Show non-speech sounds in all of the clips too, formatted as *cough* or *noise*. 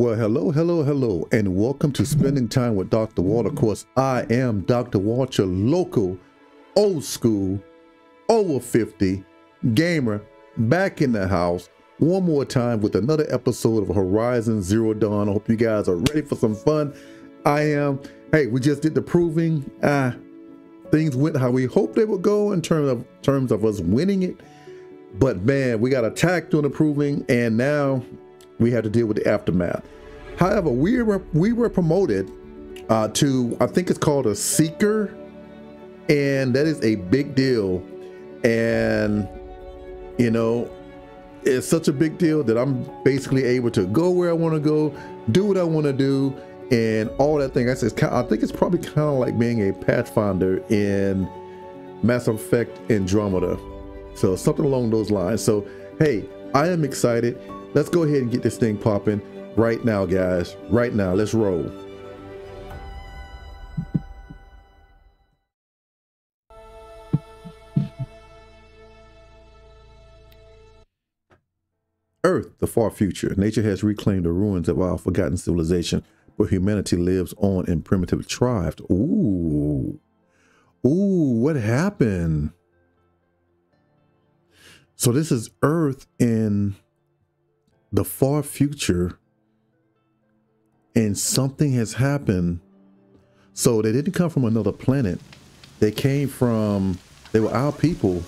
Well, hello, hello, hello, and welcome to Spending Time with Dr. Walt. Of course, I am Dr. Walt, your local, old school, over 50 gamer, back in the house one more time with another episode of Horizon Zero Dawn. I hope you guys are ready for some fun. I am. Hey, we just did the proving. Ah, things went how we hoped they would go in terms of terms of us winning it. But man, we got attacked on the proving, and now we had to deal with the aftermath. However, we were we were promoted uh, to I think it's called a seeker, and that is a big deal. And you know, it's such a big deal that I'm basically able to go where I want to go, do what I want to do, and all that thing. I said, I think it's probably kind of like being a pathfinder in Mass Effect Andromeda. So something along those lines. So hey, I am excited. Let's go ahead and get this thing popping right now, guys. Right now, let's roll. Earth, the far future. Nature has reclaimed the ruins of our forgotten civilization, where humanity lives on in primitive tribes. Ooh. Ooh, what happened? So this is Earth in the far future, and something has happened. So they didn't come from another planet. They came from, they were our people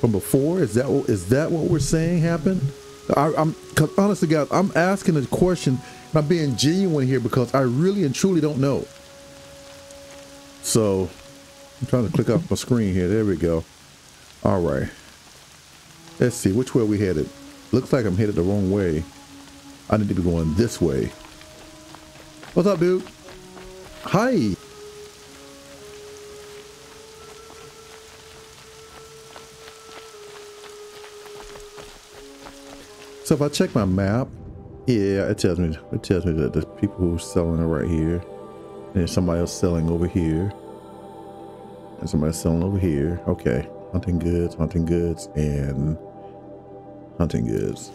from before. Is that, is that what we're saying happened? I, am honestly, guys, I'm asking a question I'm being genuine here because I really and truly don't know. So I'm trying to click off my screen here. There we go. All right. Let's see which way we headed. Looks like I'm headed the wrong way. I need to be going this way. What's up, dude? Hi. So if I check my map, yeah, it tells me it tells me that the people who are selling it right here, and there's somebody else selling over here, and somebody selling over here. Okay, hunting goods, hunting goods, and hunting is.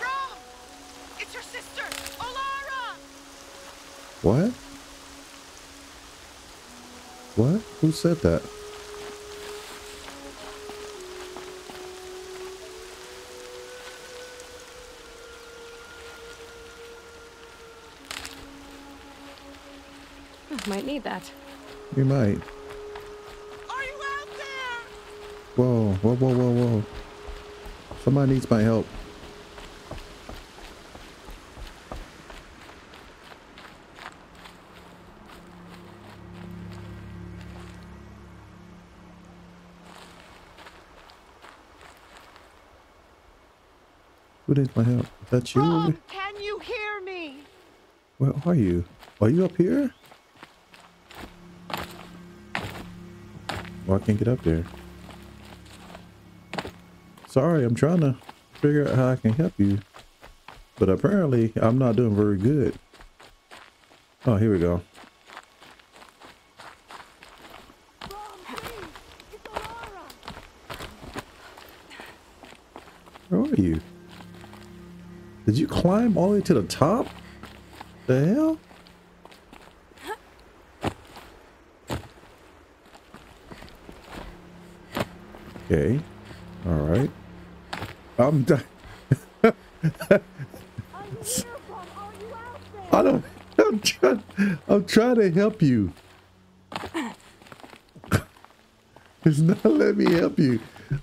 Brom! It's your sister, Olara! What? What? Who said that? Might need that. We might. Whoa, whoa, whoa, whoa, whoa. Somebody needs my help. Who needs my help? Is that you? Brom, can you hear me? Where are you? Are you up here? Well, I can't get up there. Sorry, I'm trying to figure out how I can help you. But apparently, I'm not doing very good. Oh, here we go. Where are you? Did you climb all the way to the top? The hell? Okay. I'm done. I don't. I'm trying. I'm trying to help you. It's not letting me help you.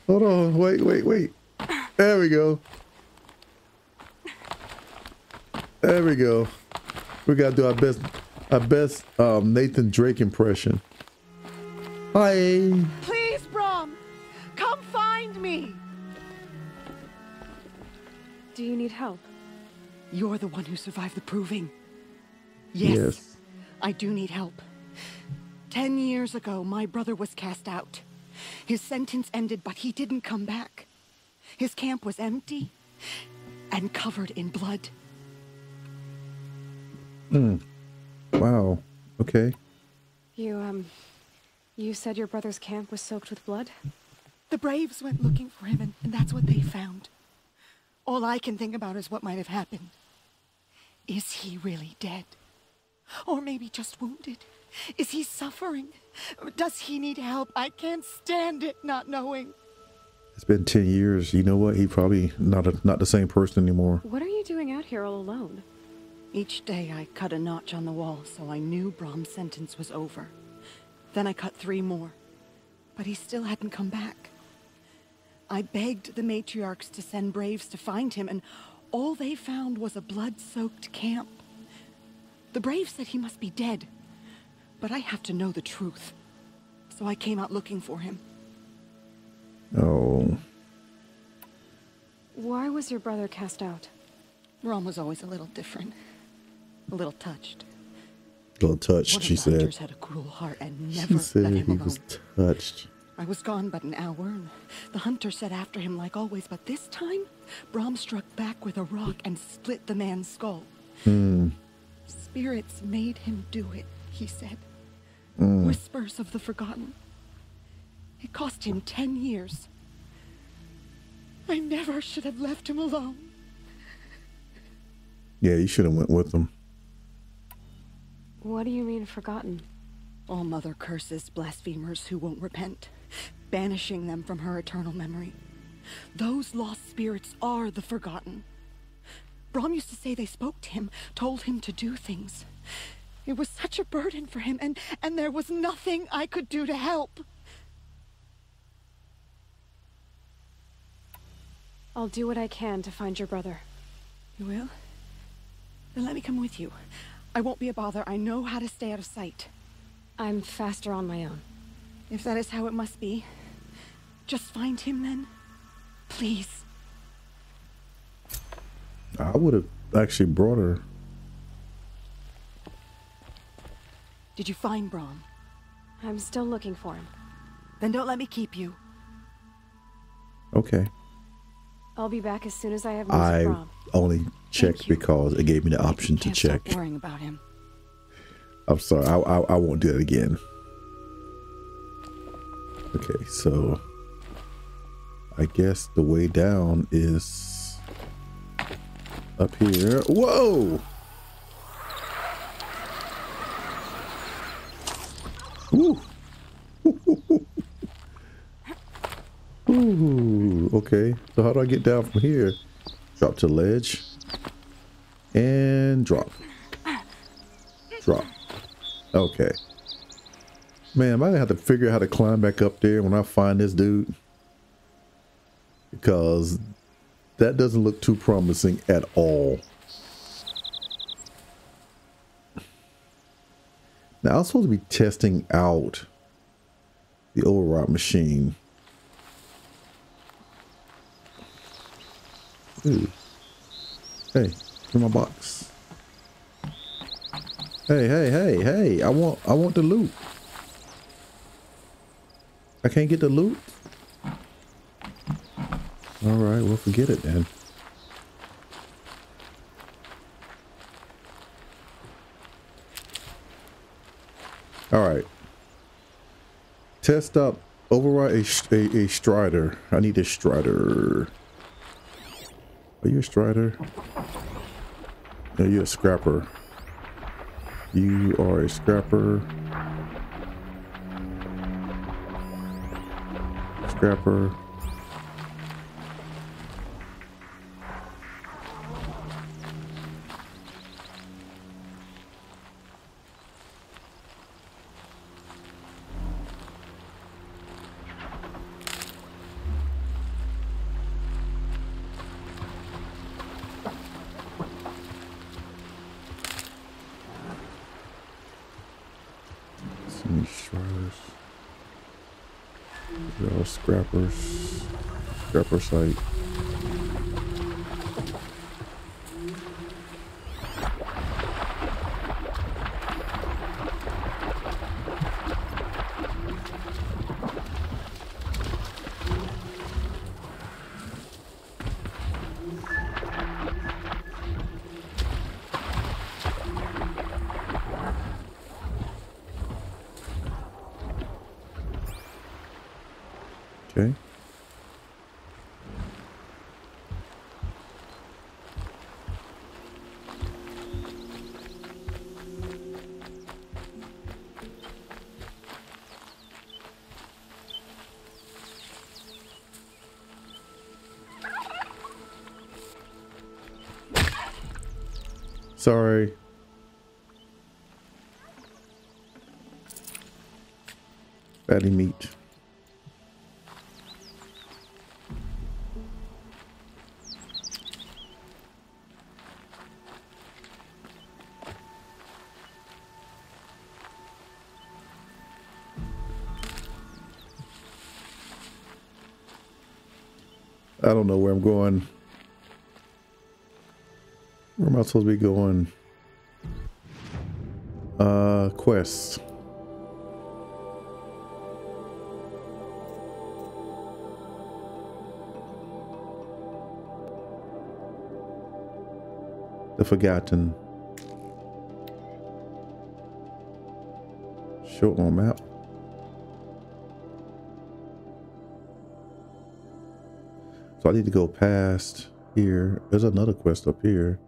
Hold on. Wait. Wait. Wait. There we go. There we go. We gotta do our best. Our best um, Nathan Drake impression. Hi. Please, help? You're the one who survived the proving. Yes, Yes. I do need help. Ten years ago, my brother was cast out. His sentence ended, but he didn't come back. His camp was empty and covered in blood. Hmm. Wow. Okay. You, um, you said your brother's camp was soaked with blood? The Braves went looking for him, and, and that's what they found. All I can think about is what might have happened. Is he really dead? Or maybe just wounded? Is he suffering? Does he need help? I can't stand it not knowing. It's been 10 years. You know what? He probably not a, not the same person anymore. What are you doing out here all alone? Each day I cut a notch on the wall so I knew Brom's sentence was over. Then I cut three more. But he still hadn't come back. I begged the matriarchs to send braves to find him, and all they found was a blood-soaked camp. The brave said he must be dead, but I have to know the truth. So I came out looking for him. Oh. Why was your brother cast out? Brom was always a little different. A little touched. A little touched, One she the said. hunters had a cruel heart and She never said let he him alone. was touched. I was gone but an hour, and the hunter set after him like always, but this time, Brom struck back with a rock and split the man's skull. Hmm. Spirits made him do it, he said. Hmm. Whispers of the forgotten. It cost him ten years. I never should have left him alone. Yeah, you should have went with him. What do you mean forgotten? All mother curses blasphemers who won't repent, banishing them from her eternal memory. Those lost spirits are the forgotten. Brom used to say they spoke to him, told him to do things. It was such a burden for him, and, and there was nothing I could do to help. I'll do what I can to find your brother. You will? Then let me come with you. I won't be a bother. I know how to stay out of sight. I'm faster on my own. If that is how it must be, just find him then. Please. I would have actually brought her. Did you find Brom? I'm still looking for him. Then don't let me keep you. Okay. I'll be back as soon as I have news I of Brom. only checked because it gave me the I option to can't check. Stop worrying about him. I'm sorry. I, I, I won't do that again. Okay, so I guess the way down is up here. Whoa! Ooh. *laughs* Ooh. Okay. So how do I get down from here? Drop to ledge and drop. Drop. Okay. Man, I might have to figure out how to climb back up there when I find this dude. Because that doesn't look too promising at all. Now, I was supposed to be testing out the override machine. Ooh. Hey, in my box. Hey, hey, hey, hey! I want, I want the loot. I can't get the loot. All right, well, forget it then. All right. Test up. Override a, a, a strider. I need a strider. Are you a strider? No, you're a scrapper. You are a scrapper. Scrapper. Scrapper Sorry. Fatty meat. I don't know where I'm going. Am supposed to be going? Uh, quest. The Forgotten. Show on map. So I need to go past here. There's another quest up here.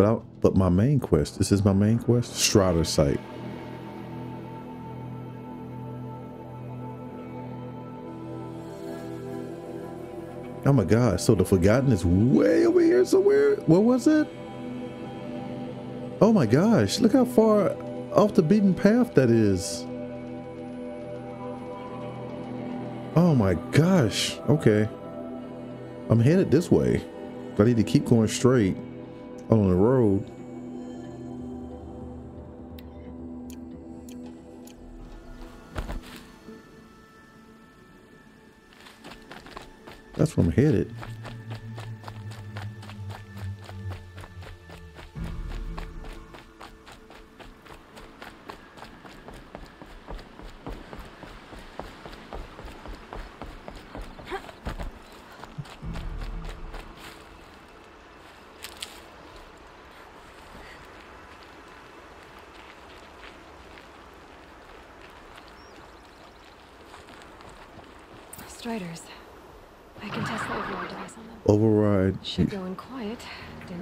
But I, but my main quest, this is my main quest, Strider site. Oh my god, so the Forgotten is way over here somewhere? What was it? Oh my gosh, look how far off the beaten path that is. Oh my gosh. Okay. I'm headed this way. I need to keep going straight on the road. That's where I'm headed.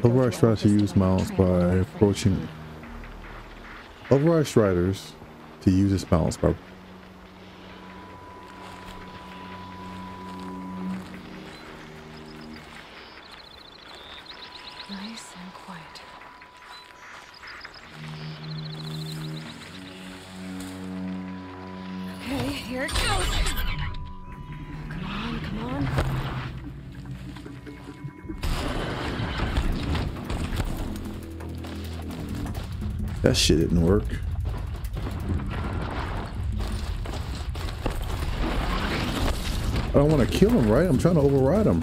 All Striders to use mounts by approaching. food. Override Striders to use its mounts by shit didn't work. I don't want to kill him, right? I'm trying to override him.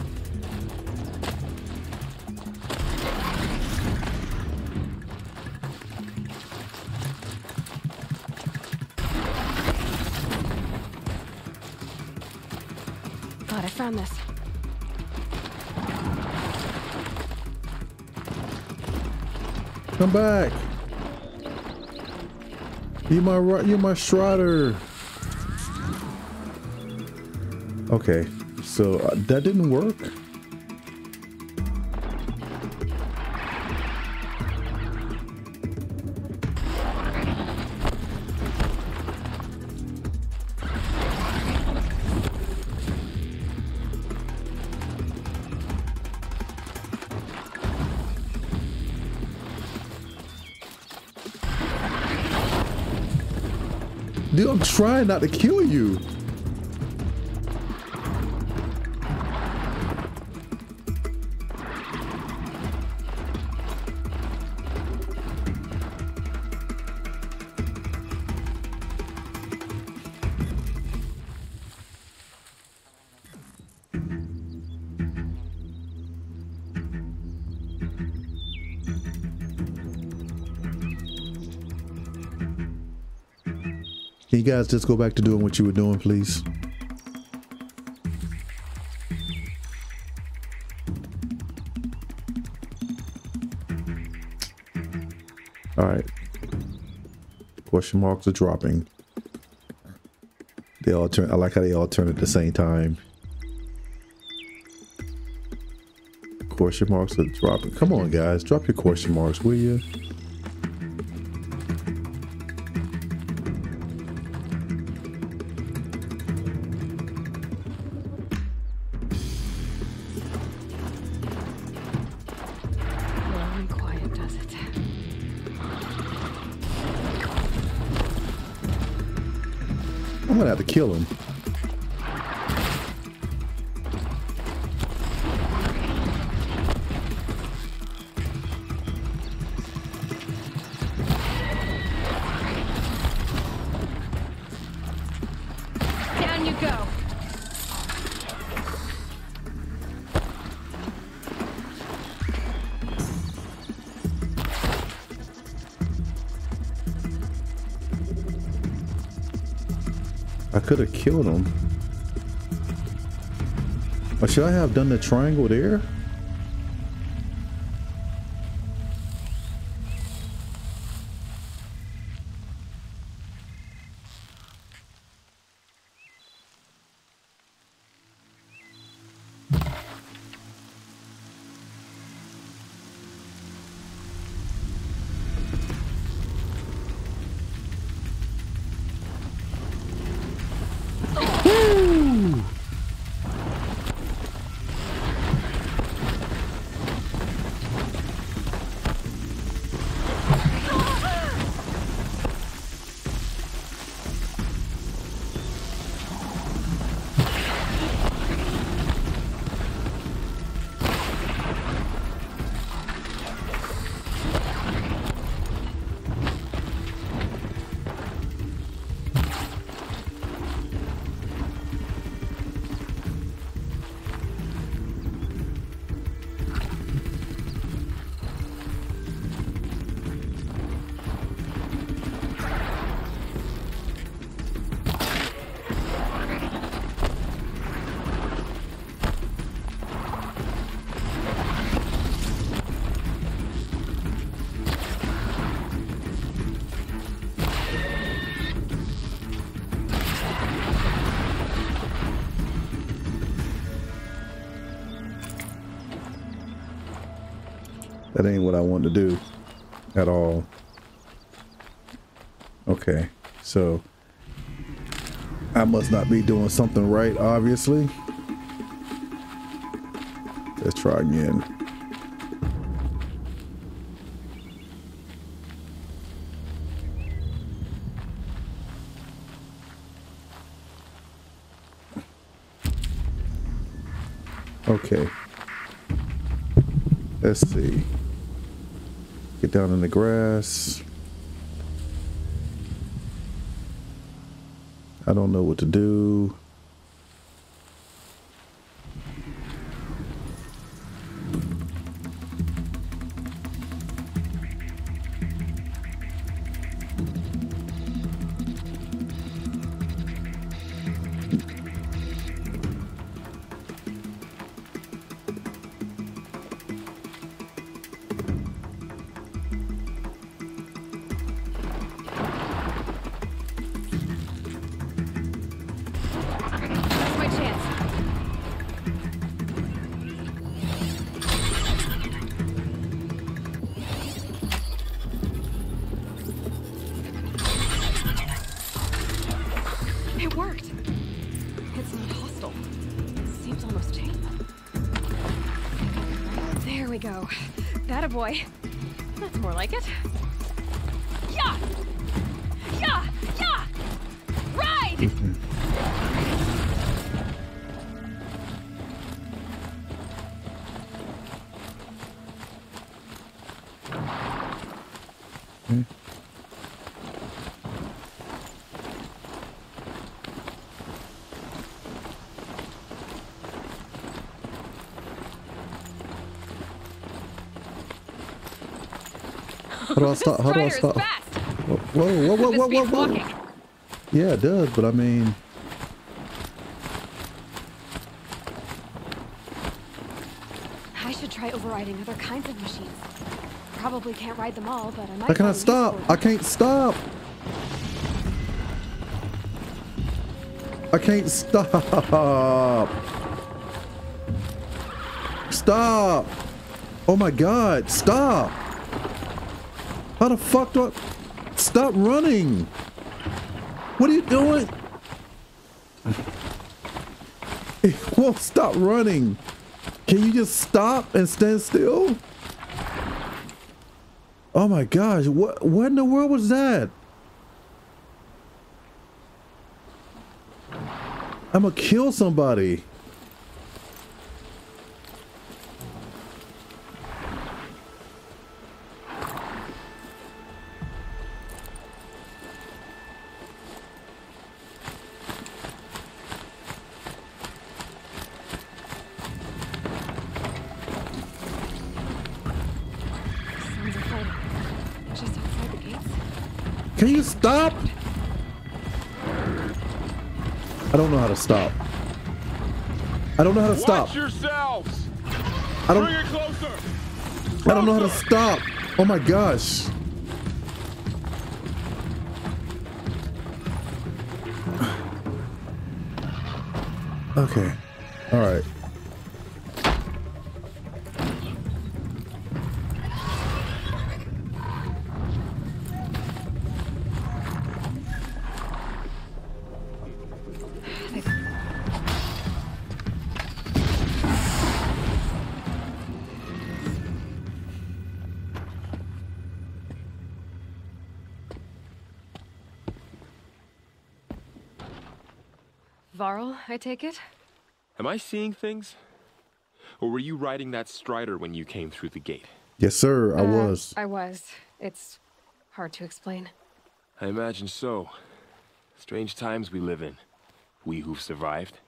My ri- you my Strider. Okay, so uh, that didn't work. Trying not to kill you. Can you guys just go back to doing what you were doing, please? All right. Question marks are dropping. They all turn. I like how they all turn at the same time. Question marks are dropping. Come on, guys. Drop your question marks, will you? I could have killed him. Or should I have done the triangle there? That ain't what I want to do at all. Okay, so I must not be doing something right, obviously. Let's try again. Okay. Let's see. Get down in the grass. I don't know what to do. Almost. There we go. That a boy. That's more like it. Yeah! I stop? How do I stop? fast. Whoa, whoa, whoa, whoa, whoa, whoa. Yeah, it does, but I mean, I should try overriding other kinds of machines. Probably can't ride them all, but I might. how can I find stop? I can't stop. I can't stop. Stop. Oh my god, stop. How the fuck do I stop running? What are you doing? *laughs* It won't stop running. Can you just stop and stand still? Oh my gosh, what what in the world was that? I'm gonna kill somebody. Can you stop? I don't know how to stop. I don't know how to stop. Watch yourselves! I don't Bring it closer! I don't know how to stop. Oh my gosh. *sighs* Okay. All right. I take it? Am I seeing things? Or were you riding that strider when you came through the gate? Yes, sir. I Uh, was. I was. It's hard to explain. I imagine so. Strange times we live in. We who've survived.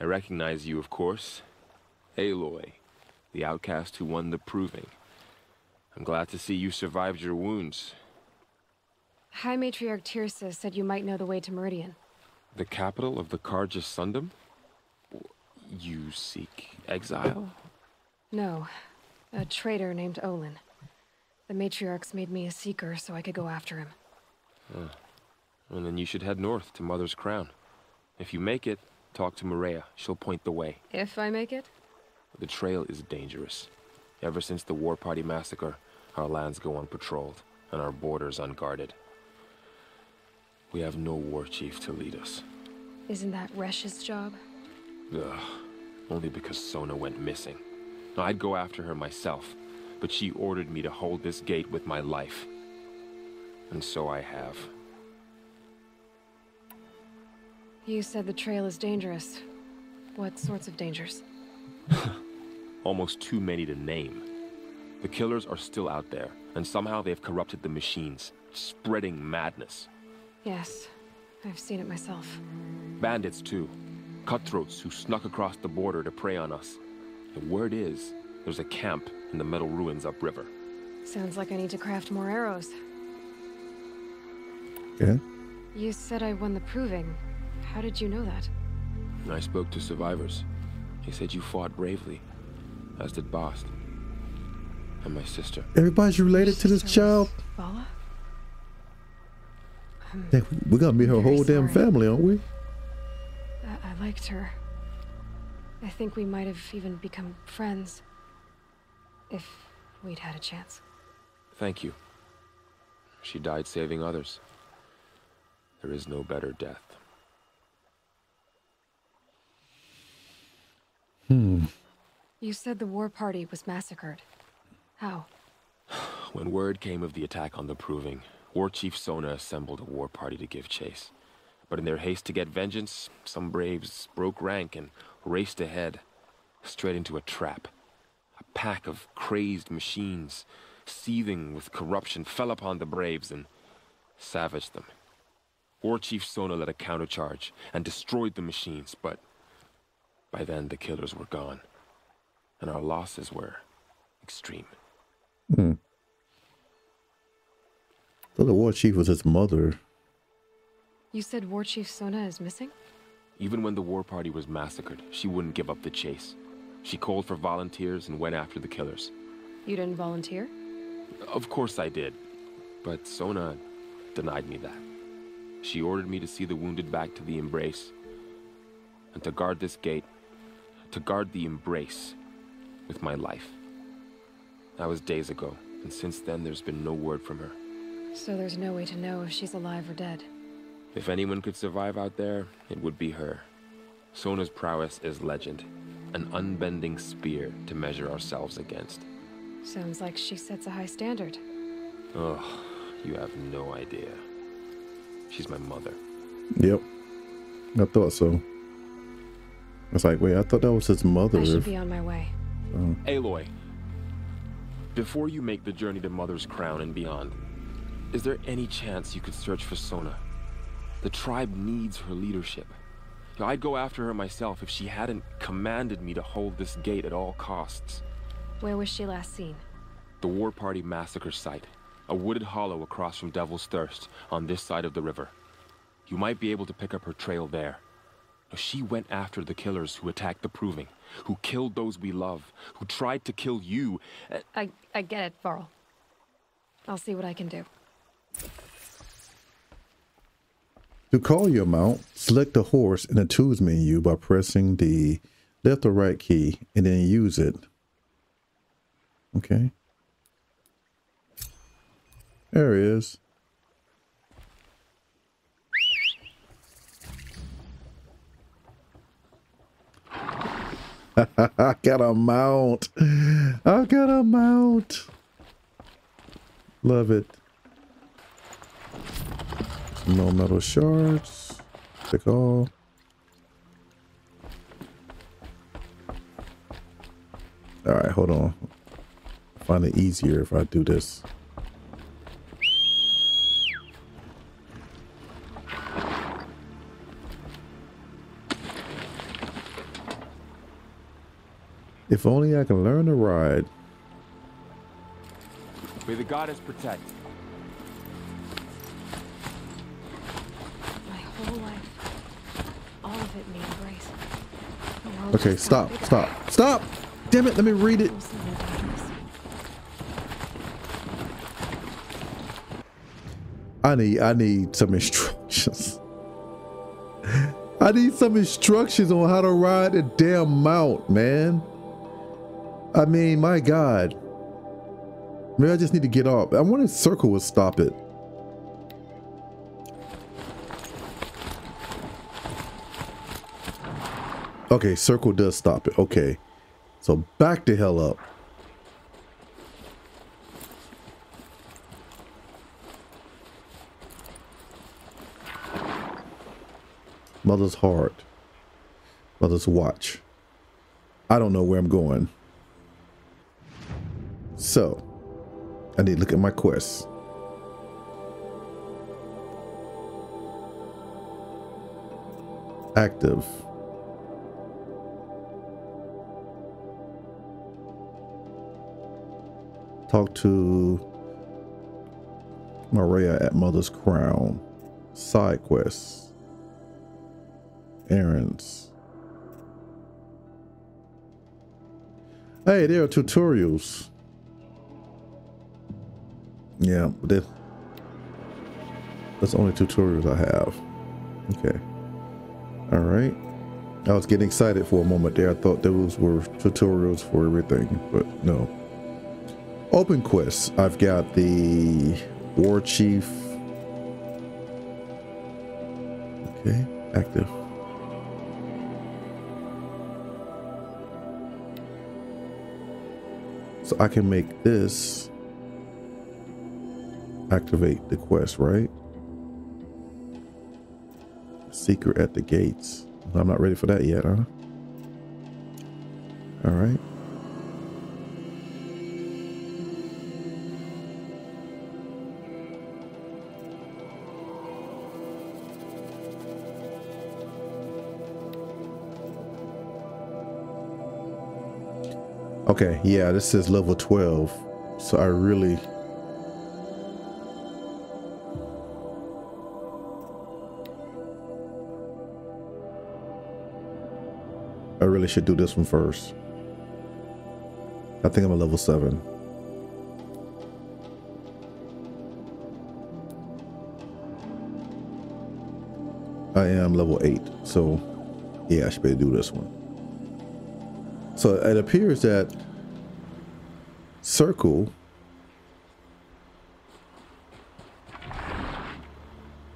I recognize you, of course. Aloy, the outcast who won the proving. I'm glad to see you survived your wounds. High Matriarch Teersa said you might know the way to Meridian. The capital of the Carja Sundom? You seek exile? No, a traitor named Olin. The matriarchs made me a seeker so I could go after him. And then you should head north to Mother's Crown. If you make it, talk to Maria. She'll point the way. If I make it? The trail is dangerous. Ever since the War Party massacre, our lands go unpatrolled and our borders unguarded. We have no war chief to lead us. Isn't that Resh's job? Ugh. Only because Sona went missing. I'd go after her myself, but she ordered me to hold this gate with my life. And so I have. You said the trail is dangerous. What sorts of dangers? *laughs* Almost too many to name. The killers are still out there, and somehow they've corrupted the machines, spreading madness. Yes, I've seen it myself. Bandits, too. Cutthroats who snuck across the border to prey on us. The word is, there's a camp in the metal ruins upriver. Sounds like I need to craft more arrows. Yeah. You said I won the proving. How did you know that? I spoke to survivors. They said you fought bravely, as did Bast. And my sister. Everybody's related to this child. was Vala? Yeah, we gotta meet her Very whole damn family, aren't we? I, I liked her. I think we might have even become friends. If we'd had a chance. Thank you. She died saving others. There is no better death. Hmm. You said the war party was massacred. How? *sighs* When word came of the attack on the Proving, War Chief Sona assembled a war party to give chase. But in their haste to get vengeance, some braves broke rank and raced ahead, straight into a trap. A pack of crazed machines, seething with corruption, fell upon the braves and savaged them. War Chief Sona led a countercharge and destroyed the machines, but by then the killers were gone, and our losses were extreme. Hmm. So the war chief was his mother. You said War Chief Sona is missing? Even when the war party was massacred, she wouldn't give up the chase. She called for volunteers and went after the killers. You didn't volunteer? Of course I did, but Sona denied me that. She ordered me to see the wounded back to the embrace, and to guard this gate, to guard the embrace with my life. That was days ago, and since then there's been no word from her. So there's no way to know if she's alive or dead. If anyone could survive out there, it would be her. Sona's prowess is legend, an unbending spear to measure ourselves against. Sounds like she sets a high standard. Oh, you have no idea. She's my mother. Yep. I thought so. I was like, wait, I thought that was his mother. I should be on my way. Oh. Aloy, before you make the journey to Mother's Crown and beyond, is there any chance you could search for Sona? The tribe needs her leadership. I'd go after her myself if she hadn't commanded me to hold this gate at all costs. Where was she last seen? The War Party massacre site. A wooded hollow across from Devil's Thirst, on this side of the river. You might be able to pick up her trail there. She went after the killers who attacked the Proving, who killed those we love, who tried to kill you. I, I get it, Varl. I'll see what I can do. To call your mount, select the horse in the tools menu by pressing the left or right key and then use it. Okay. There he is. *laughs* I got a mount. I got a mount. Love it. No metal shards. Pick all. All right, hold on. Find it easier if I do this. If only I can learn to ride. May the goddess protect. Okay, stop, stop, stop! Damn it, let me read it. I need I need some instructions. I need some instructions on how to ride a damn mount, man. I mean, my God. Maybe I just need to get off. I want if circle will stop it. Okay, circle does stop it. Okay. So back the hell up. Mother's heart. Mother's watch. I don't know where I'm going. So, I need to look at my quest. Active. Talk to Maria at Mother's Crown. Side quests. Errands. Hey, there are tutorials. Yeah, but that's the only tutorials I have. Okay. All right. I was getting excited for a moment there. I thought those were tutorials for everything, but no. Open quests. I've got the War Chief. Okay, active. So I can make this activate the quest, right? Secret at the gates. I'm not ready for that yet, huh? All right. Okay, yeah, this is level 12. So I really I really should do this one first. I think I'm a level 7. I am level 8. So yeah, I should better do this one. So it appears that circle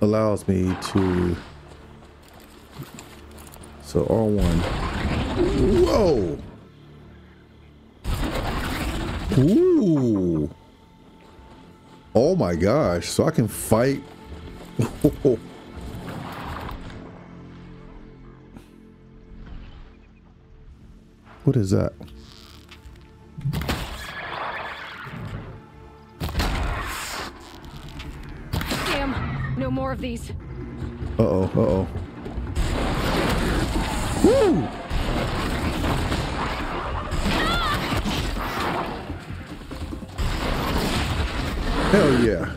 allows me to so R1 whoa! Ooh! Oh my gosh so I can fight *laughs* What is that? Damn, no more of these. Uh-oh, uh-oh. Woo! Hell yeah.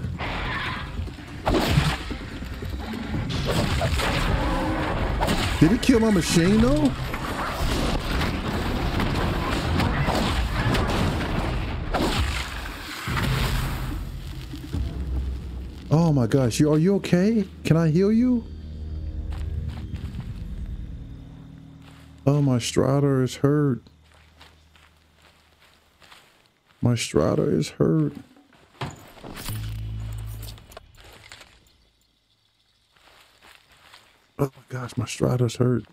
Did he kill my machine though? Oh my gosh, you are you okay? Can I heal you? Oh my Strider is hurt. My Strider is hurt. Oh my gosh, my Strider's hurt.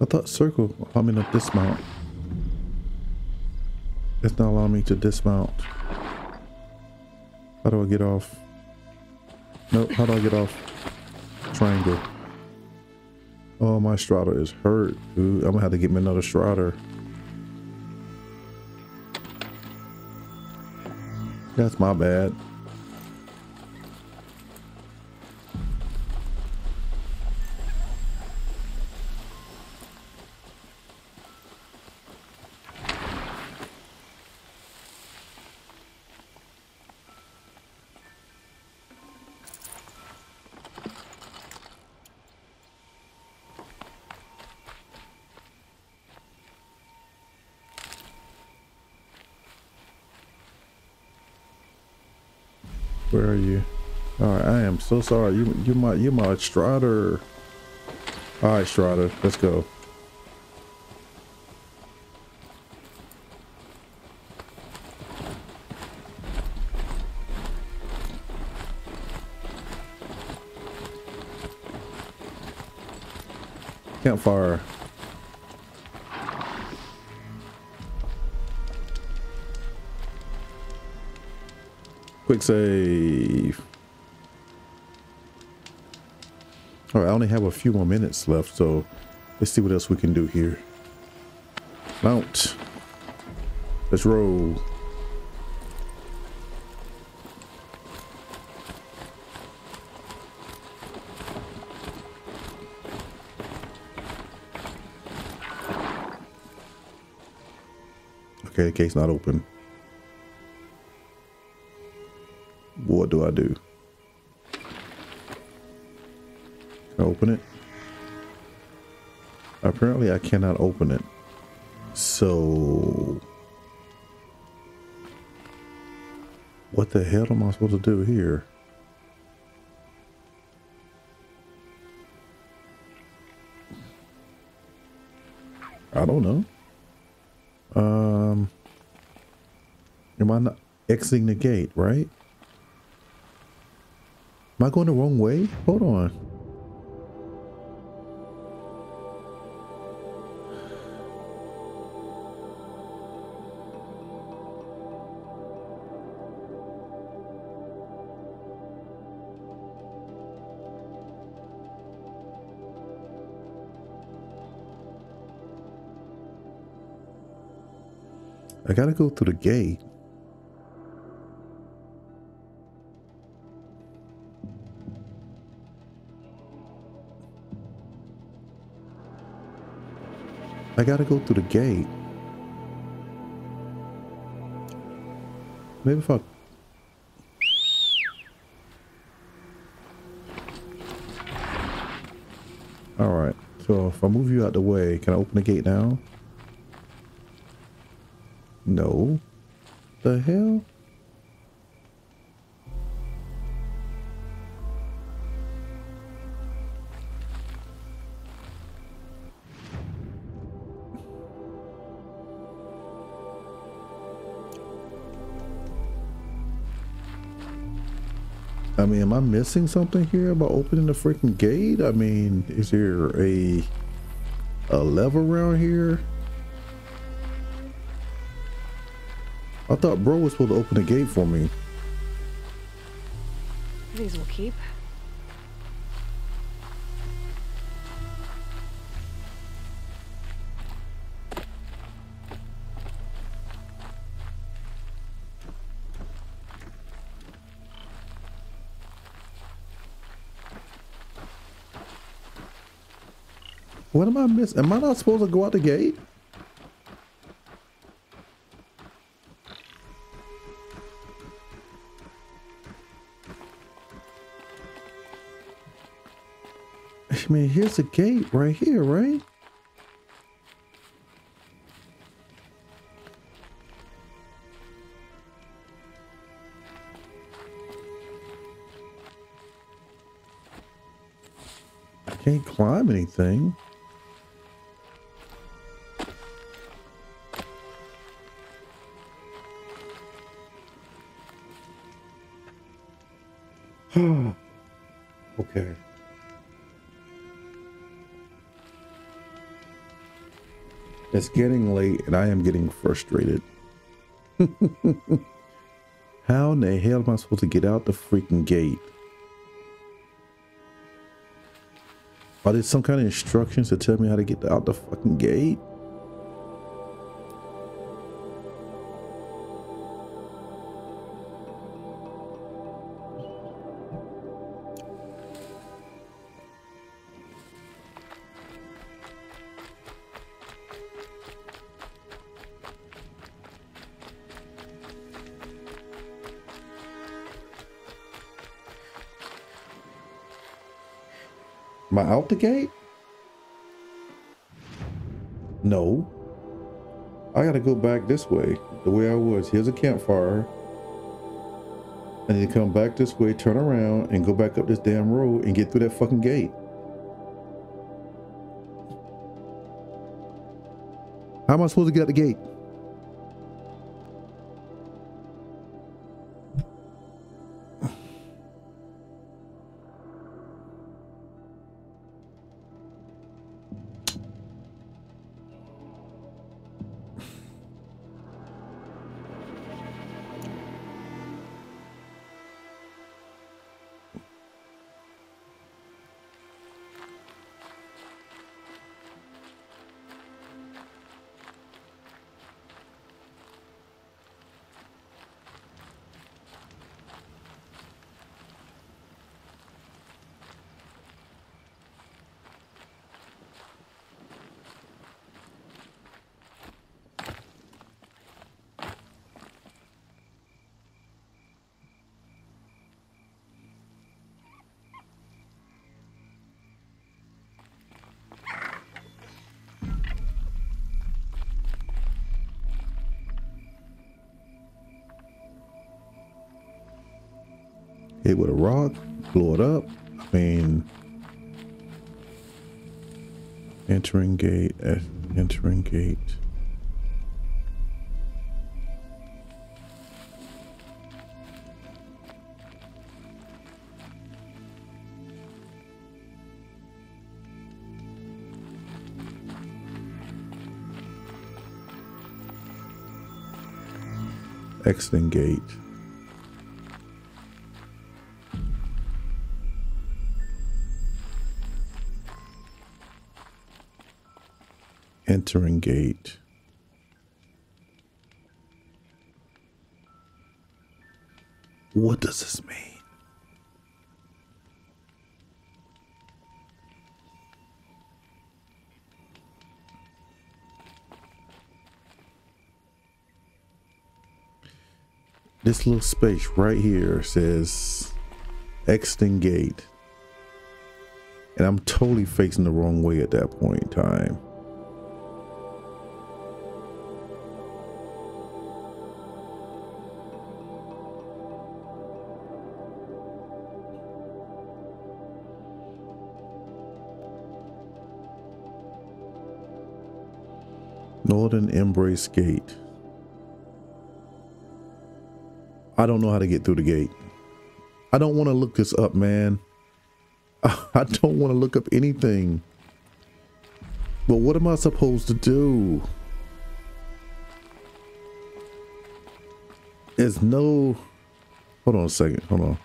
I thought circle allowed me to dismount. It's not allowing me to dismount. How do I get off? Nope, how do I get off? Triangle. Oh, my Strider is hurt, dude. I'm gonna have to get me another Strider. That's my bad. Sorry. You you my you my Strider. All right, Strider, let's go. Campfire. Quick save. All right, I only have a few more minutes left, so let's see what else we can do here. Mount. Let's roll. Okay, the gate's not open. What do I do? Open it? Apparently I cannot open it. So... What the hell am I supposed to do here? I don't know. Um, am I not exiting the gate, right? Am I going the wrong way? Hold on. I gotta go through the gate. I gotta go through the gate. Maybe if I... Alright, so if I move you out the way, can I open the gate now? No. The hell? I mean, am I missing something here about opening the freaking gate? I mean, is there a a level around here? I thought bro was supposed to open the gate for me. These will keep. What am I missing? Am I not supposed to go out the gate? I mean, here's a gate right here, right? I can't climb anything. Getting late and I am getting frustrated. *laughs* How in the hell am I supposed to get out the freaking gate? Are there some kind of instructions to tell me how to get out the fucking gate? The gate? No. I gotta go back this way, the way I was. Here's a campfire. I need to come back this way, turn around, and go back up this damn road and get through that fucking gate. How am I supposed to get out the gate? With a rock, blow it up. I mean, entering gate, eh, entering gate. Exiting gate. Entering gate. What does this mean? This little space right here says exiting gate. And I'm totally facing the wrong way at that point in time. Northern Embrace Gate. I don't know how to get through the gate. I don't want to look this up, man. *laughs* I don't want to look up anything. But what am I supposed to do? There's no... Hold on a second. Hold on.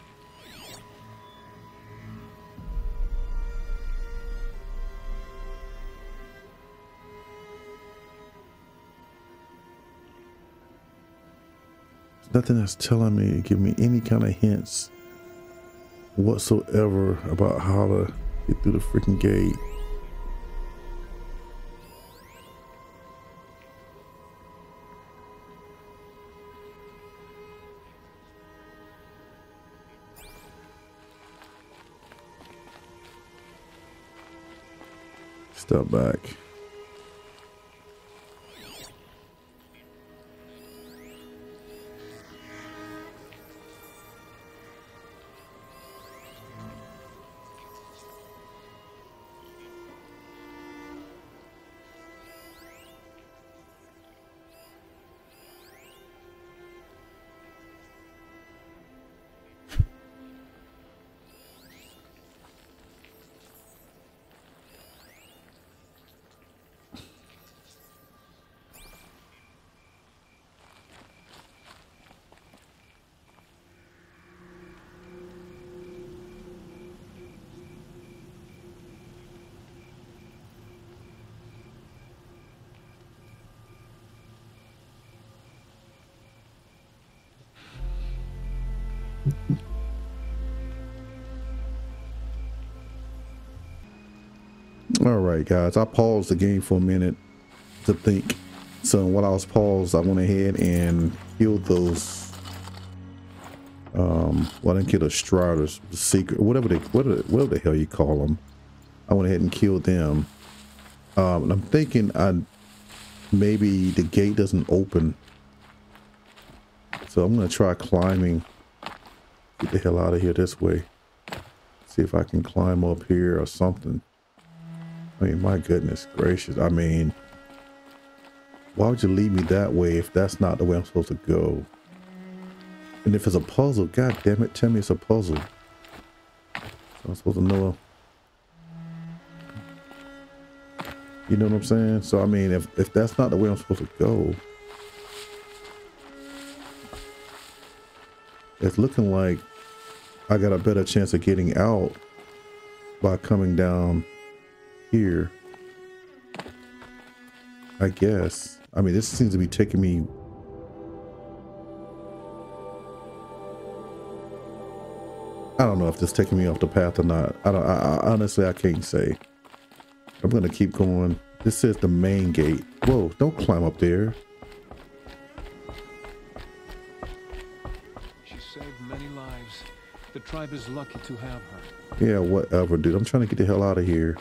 Nothing that's telling me, give me any kind of hints whatsoever about how to get through the freaking gate. Step back. Right, guys. I paused the game for a minute to think. So while I was paused, I went ahead and killed those. Um, well, I didn't kill the Striders, the secret, whatever they, whatever, whatever the hell you call them. I went ahead and killed them. Um, and I'm thinking I maybe the gate doesn't open. So I'm gonna try climbing. Get the hell out of here this way. See if I can climb up here or something. I mean, my goodness gracious. I mean, why would you lead me that way if that's not the way I'm supposed to go? And if it's a puzzle, god damn it, tell me it's a puzzle. I'm supposed to know. You know what I'm saying? So I mean, if if that's not the way I'm supposed to go, it's looking like I got a better chance of getting out by coming down here. I guess. I mean, this seems to be taking me... I don't know if this is taking me off the path or not. I don't. I, I honestly, I can't say. I'm gonna keep going. This is the main gate. Whoa! Don't climb up there. She saved many lives. The tribe is lucky to have her. Yeah, whatever, dude. I'm trying to get the hell out of here.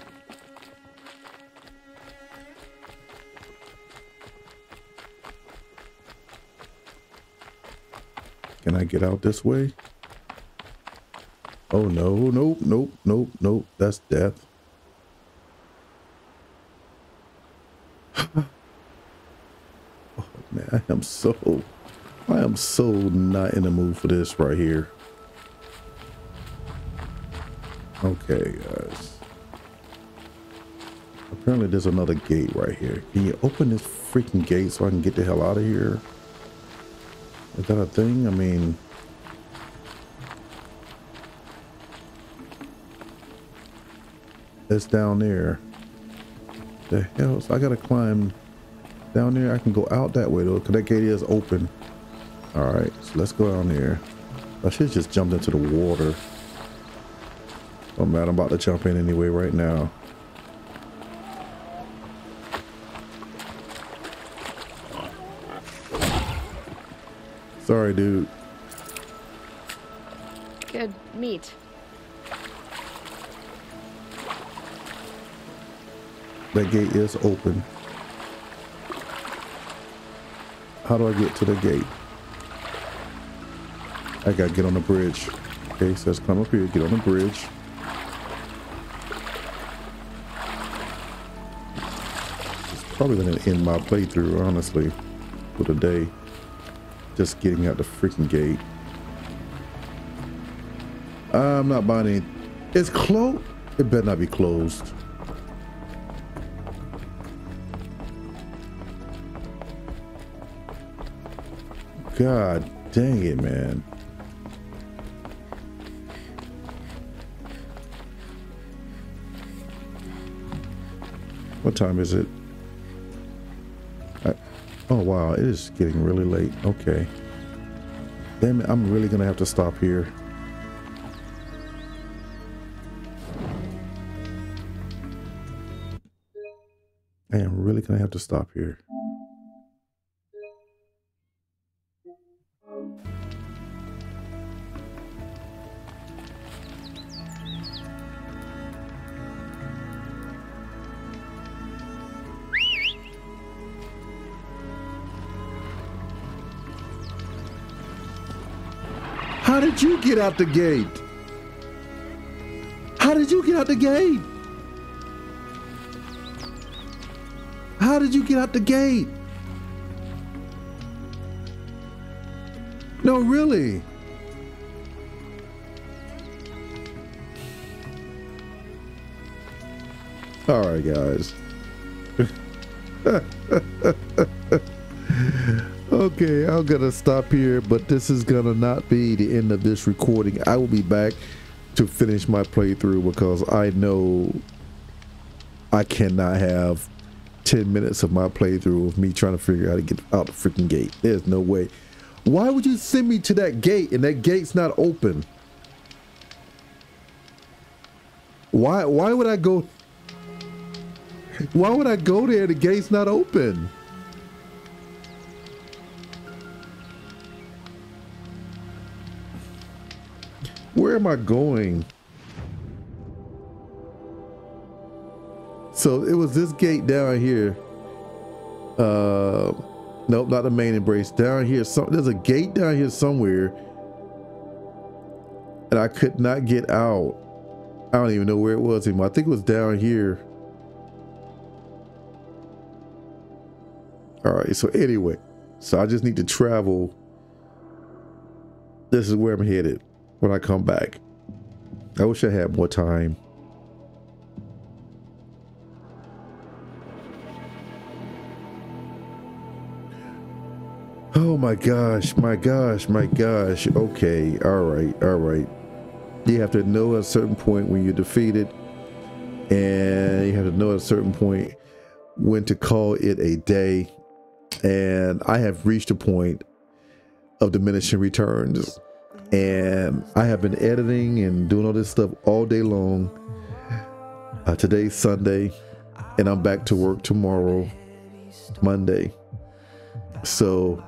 Can I get out this way? Oh no, nope, nope, nope, nope. That's death. *sighs* oh man, I am so I am so not in the mood for this right here. Okay, guys. Apparently there's another gate right here. Can you open this freaking gate so I can get the hell out of here? Is that a thing? I mean... It's down there. The hell? So I gotta climb down there. I can go out that way though, because that gate is open. Alright, so let's go down there. I should just jumped into the water. Oh man, I'm about to jump in anyway right now. Sorry, dude. Good meat. That gate is open. How do I get to the gate? I gotta get on the bridge. Okay, so let's come up here, get on the bridge. It's probably gonna end my playthrough, honestly, for the day. Just getting out the freaking gate. Uh, I'm not buying any. It's closed. It better not be closed. God dang it, man. What time is it? Oh, wow. It is getting really late. Okay. Damn it. I'm really going to have to stop here. I am really going to have to stop here. Get out the gate? How did you get out the gate? How did you get out the gate? No, really. All right, guys. *laughs* okay, I'm gonna stop here, but this is gonna not be the end of this recording. I will be back to finish my playthrough because I know I cannot have 10 minutes of my playthrough of me trying to figure out how to get out the freaking gate. There's no way. Why would you send me to that gate and that gate's not open? Why why would I go why would I go there? The gate's not open. Where am I going? So it was this gate down here. Uh, nope, not the main embrace. Down here, some there's a gate down here somewhere, and I could not get out. I don't even know where it was anymore. I think it was down here. All right. So anyway, so I just need to travel. This is where I'm headed when I come back. I wish I had more time. Oh my gosh, my gosh, my gosh. Okay, all right, all right. You have to know at a certain point when you're defeated, and you have to know at a certain point when to call it a day. And I have reached a point of diminishing returns. And I have been editing and doing all this stuff all day long. Uh, today's Sunday, and I'm back to work tomorrow, Monday. So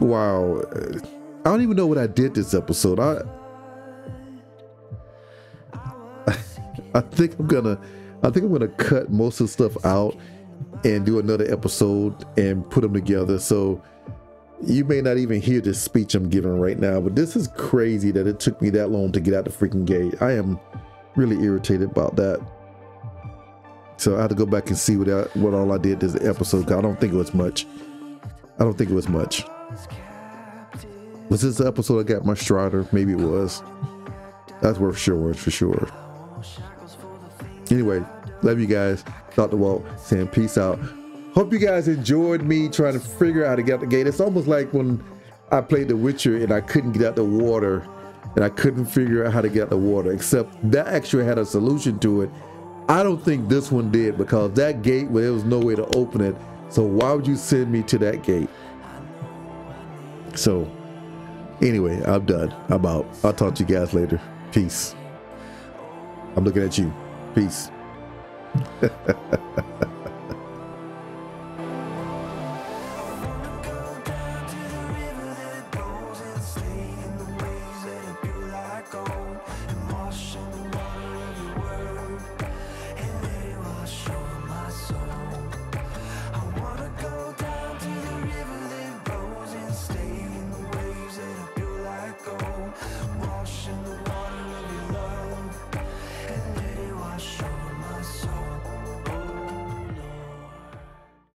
Wow. I don't even know what I did this episode. I *laughs* I think I'm gonna I think I'm gonna cut most of the stuff out and do another episode and put them together. So you may not even hear this speech I'm giving right now, but this is crazy that it took me that long to get out the freaking gate. I am really irritated about that. So I have to go back and see what I, what all I did this episode. I don't think it was much. I don't think it was much. Was this the episode I got my Strider? Maybe it was. That's worth sure for sure. Anyway, love you guys. Dr. Walt saying peace out. Hope you guys enjoyed me trying to figure out how to get out the gate. It's almost like when I played The Witcher and I couldn't get out the water and I couldn't figure out how to get out the water, except that actually had a solution to it. I don't think this one did because that gate, well, there was no way to open it. So why would you send me to that gate? So anyway, I'm done. I'm out. I'll talk to you guys later. Peace. I'm looking at you. Peace. *laughs*